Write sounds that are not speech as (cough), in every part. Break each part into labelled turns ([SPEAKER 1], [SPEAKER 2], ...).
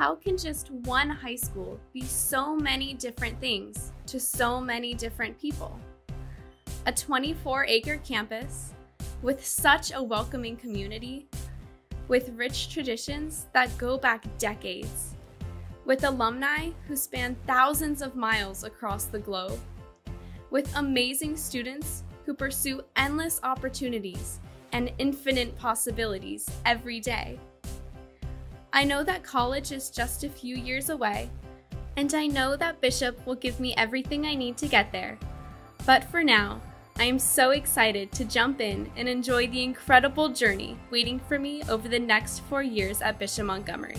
[SPEAKER 1] How can just one high school be so many different things to so many different people? A 24 acre campus with such a welcoming community, with rich traditions that go back decades, with alumni who span thousands of miles across the globe, with amazing students who pursue endless opportunities and infinite possibilities every day. I know that college is just a few years away, and I know that Bishop will give me everything I need to get there. But for now, I am so excited to jump in and enjoy the incredible journey waiting for me over the next four years at Bishop Montgomery.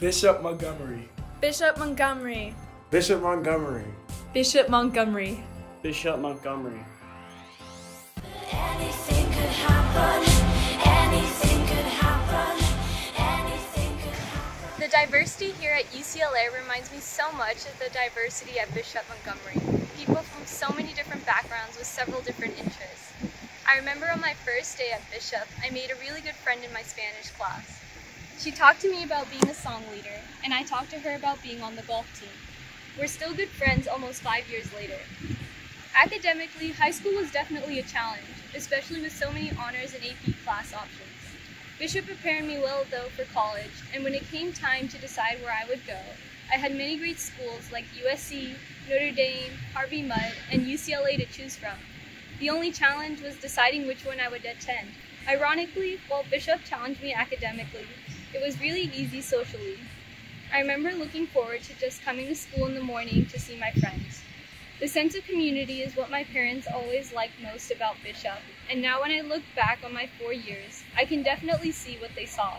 [SPEAKER 2] Bishop Montgomery.
[SPEAKER 3] Bishop Montgomery.
[SPEAKER 4] Bishop Montgomery.
[SPEAKER 3] Bishop Montgomery.
[SPEAKER 5] Bishop Montgomery.
[SPEAKER 6] Anything could
[SPEAKER 7] The diversity here at UCLA reminds me so much of the diversity at Bishop Montgomery. People from so many different backgrounds with several different interests. I remember on my first day at Bishop, I made a really good friend in my Spanish class. She talked to me about being a song leader, and I talked to her about being on the golf team. We're still good friends almost five years later. Academically, high school was definitely a challenge, especially with so many honors and AP class options. Bishop prepared me well though for college, and when it came time to decide where I would go, I had many great schools like USC, Notre Dame, Harvey Mudd, and UCLA to choose from. The only challenge was deciding which one I would attend. Ironically, while Bishop challenged me academically, it was really easy socially. I remember looking forward to just coming to school in the morning to see my friends. The sense of community is what my parents always liked most about Bishop, and now when I look back on my four years, I can definitely see what they saw.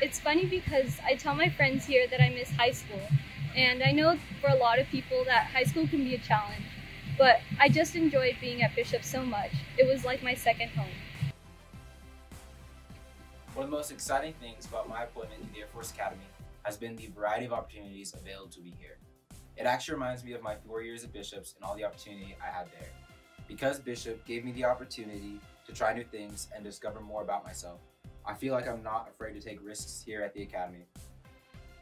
[SPEAKER 7] It's funny because I tell my friends here that I miss high school, and I know for a lot of people that high school can be a challenge, but I just enjoyed being at Bishop so much. It was like my second home.
[SPEAKER 8] One of the most exciting things about my appointment to the Air Force Academy has been the variety of opportunities available to me here. It actually reminds me of my four years at Bishop's and all the opportunity I had there. Because Bishop gave me the opportunity to try new things and discover more about myself, I feel like I'm not afraid to take risks here at the Academy.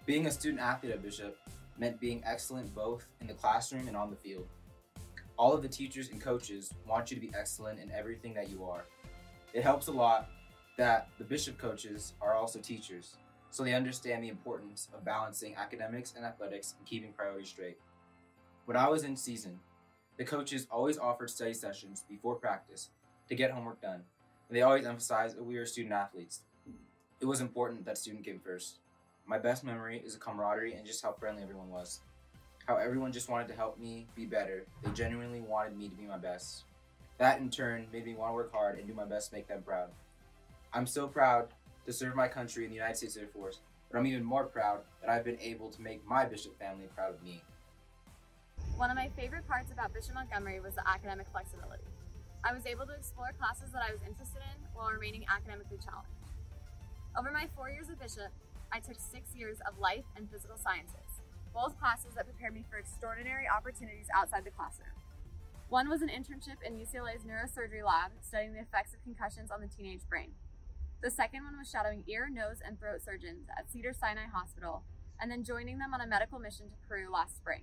[SPEAKER 8] Being a student athlete at Bishop meant being excellent both in the classroom and on the field. All of the teachers and coaches want you to be excellent in everything that you are. It helps a lot that the Bishop coaches are also teachers so they understand the importance of balancing academics and athletics and keeping priorities straight. When I was in season, the coaches always offered study sessions before practice to get homework done, and they always emphasized that we were student athletes. It was important that student came first. My best memory is the camaraderie and just how friendly everyone was. How everyone just wanted to help me be better. They genuinely wanted me to be my best. That in turn made me want to work hard and do my best to make them proud. I'm so proud to serve my country in the United States Air Force, but I'm even more proud that I've been able to make my Bishop family proud of me.
[SPEAKER 9] One of my favorite parts about Bishop Montgomery was the academic flexibility. I was able to explore classes that I was interested in while remaining academically challenged. Over my four years at Bishop, I took six years of life and physical sciences, both classes that prepared me for extraordinary opportunities outside the classroom. One was an internship in UCLA's neurosurgery lab studying the effects of concussions on the teenage brain. The second one was shadowing ear, nose, and throat surgeons at Cedar Sinai Hospital, and then joining them on a medical mission to Peru last spring.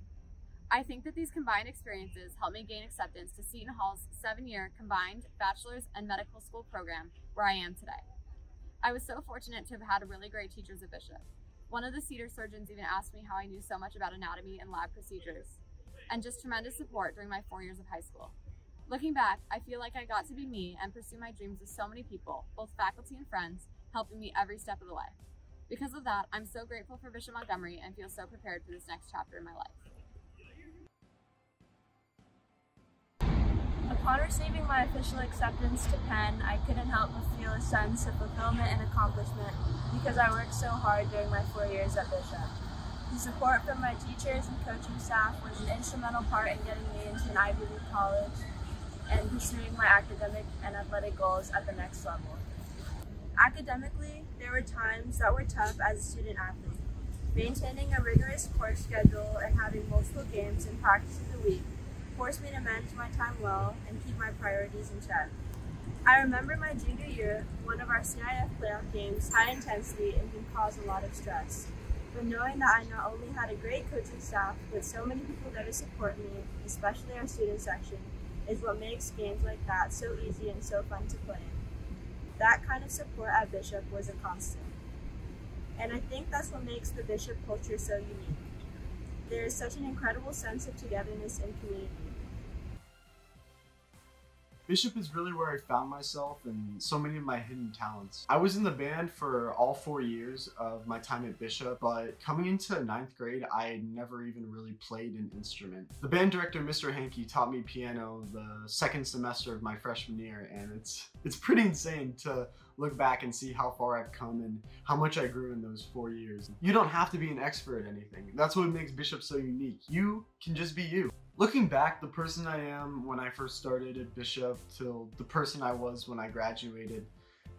[SPEAKER 9] I think that these combined experiences helped me gain acceptance to Seton Hall's seven year combined bachelor's and medical school program where I am today. I was so fortunate to have had really great teachers at Bishop. One of the Cedar surgeons even asked me how I knew so much about anatomy and lab procedures, and just tremendous support during my four years of high school. Looking back, I feel like I got to be me and pursue my dreams with so many people, both faculty and friends, helping me every step of the way. Because of that, I'm so grateful for Bishop Montgomery and feel so prepared for this next chapter in my life.
[SPEAKER 10] Upon receiving my official acceptance to Penn, I couldn't help but feel a sense of fulfillment and accomplishment because I worked so hard during my four years at Bishop. The support from my teachers and coaching staff was an instrumental part in getting me into an Ivy League college and pursuing my academic and athletic goals at the next level. Academically, there were times that were tough as a student athlete. Maintaining a rigorous course schedule and having multiple games and practices a week forced me to manage my time well and keep my priorities in check. I remember my junior year, one of our CIF playoff games, high intensity and can cause a lot of stress. But knowing that I not only had a great coaching staff, but so many people there to support me, especially our student section, is what makes games like that so easy and so fun to play. That kind of support at Bishop was a constant. And I think that's what makes the Bishop culture so unique. There is such an incredible sense of togetherness and community.
[SPEAKER 4] Bishop is really where I found myself and so many of my hidden talents. I was in the band for all four years of my time at Bishop, but coming into ninth grade, I had never even really played an instrument. The band director, Mr. Hankey, taught me piano the second semester of my freshman year, and it's it's pretty insane to look back and see how far I've come and how much I grew in those four years. You don't have to be an expert at anything. That's what makes Bishop so unique. You can just be you. Looking back, the person I am when I first started at Bishop till the person I was when I graduated,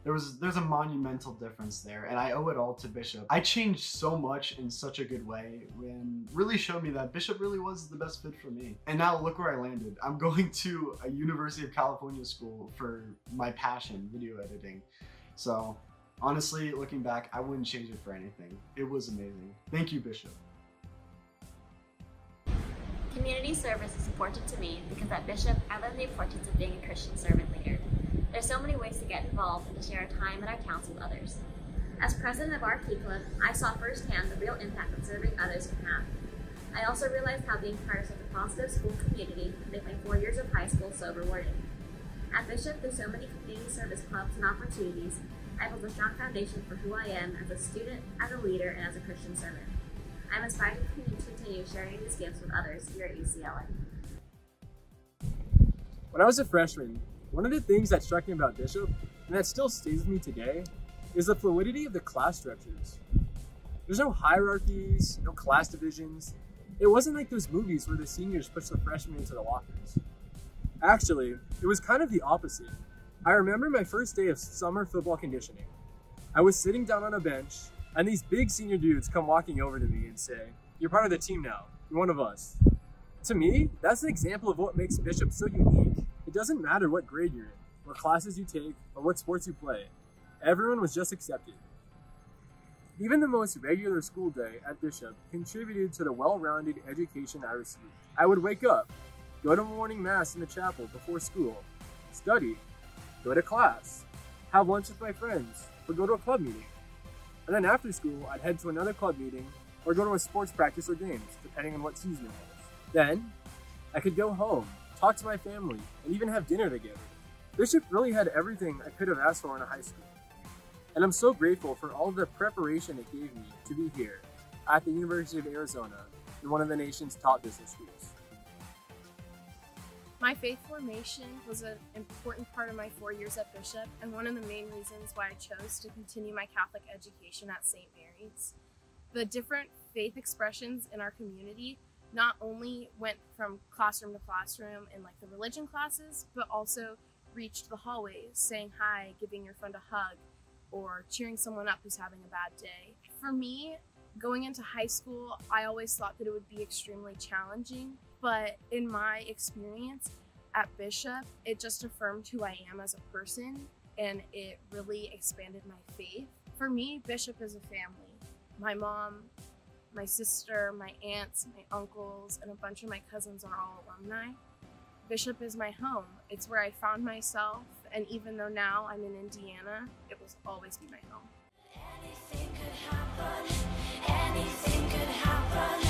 [SPEAKER 4] there was there's a monumental difference there and I owe it all to Bishop. I changed so much in such a good way when really showed me that Bishop really was the best fit for me. And now look where I landed. I'm (laughs) going to a University of California school for my passion, video editing. So honestly, looking back, I wouldn't change it for anything. It was amazing. Thank you, Bishop.
[SPEAKER 9] Community service is important to me because at Bishop, I learned the importance of being a Christian servant leader. There are so many ways to get involved and to share our time and our talents with others. As president of our Key Club, I saw firsthand the real impact that serving others can have. I also realized how being part of such a positive school community make my four years of high school so rewarding. At Bishop, there's so many community service clubs and opportunities. I built a strong foundation for who I am as a student, as a leader, and as a Christian servant. I'm inspired to continue sharing these gifts with others here at UCLA.
[SPEAKER 5] When I was a freshman, one of the things that struck me about Bishop, and that still stays with me today, is the fluidity of the class structures. There's no hierarchies, no class divisions. It wasn't like those movies where the seniors push the freshmen into the lockers. Actually, it was kind of the opposite. I remember my first day of summer football conditioning. I was sitting down on a bench, and these big senior dudes come walking over to me and say, You're part of the team now. You're one of us. To me, that's an example of what makes Bishop so unique. It doesn't matter what grade you're in, what classes you take, or what sports you play. Everyone was just accepted. Even the most regular school day at Bishop contributed to the well-rounded education I received. I would wake up, go to morning mass in the chapel before school, study, go to class, have lunch with my friends, or go to a club meeting. And then after school, I'd head to another club meeting or go to a sports practice or games, depending on what season it was. Then, I could go home, talk to my family, and even have dinner together. This Bishop really had everything I could have asked for in a high school. And I'm so grateful for all the preparation it gave me to be here at the University of Arizona in one of the nation's top business schools.
[SPEAKER 3] My faith formation was an important part of my four years at Bishop and one of the main reasons why I chose to continue my Catholic education at St. Mary's. The different faith expressions in our community not only went from classroom to classroom in like the religion classes, but also reached the hallways, saying hi, giving your friend a hug, or cheering someone up who's having a bad day. For me, going into high school, I always thought that it would be extremely challenging, but in my experience at Bishop, it just affirmed who I am as a person and it really expanded my faith. For me, Bishop is a family. My mom, my sister, my aunts, my uncles, and a bunch of my cousins are all alumni. Bishop is my home. It's where I found myself, and even though now I'm in Indiana, it will always be my home. Anything could happen, anything could happen.